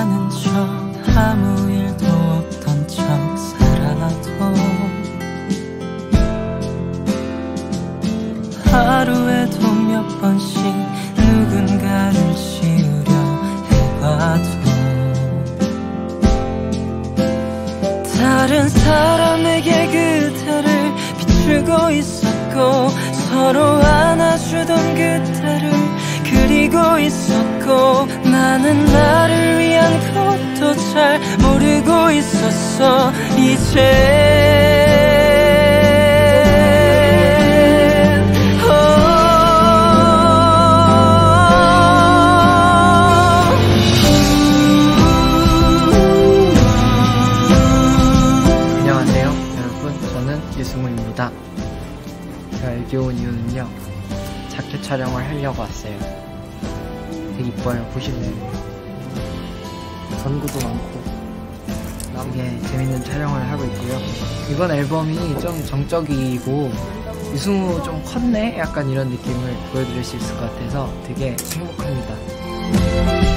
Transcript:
괜찮은 척 아무 일도 없던 척 살아도 하루에도 몇 번씩 누군가를 지우려 해봐도 다른 사람에게 그대를 비추고 있었고 서로 안아주던 그대를 그리고 있었고 나는 나 잘 모르고 있었어 이제. 안녕하세요 여러분. 저는 유승우입니다. 제가 여기 온 이유는요 자켓 촬영을 하려고 왔어요. 되게 이뻐요 보시면 전구도 많고. 되게 재밌는 촬영을 하고 있고요. 이번 앨범이 좀 정적이고 유승우 좀 컸네? 약간 이런 느낌을 보여드릴 수 있을 것 같아서 되게 행복합니다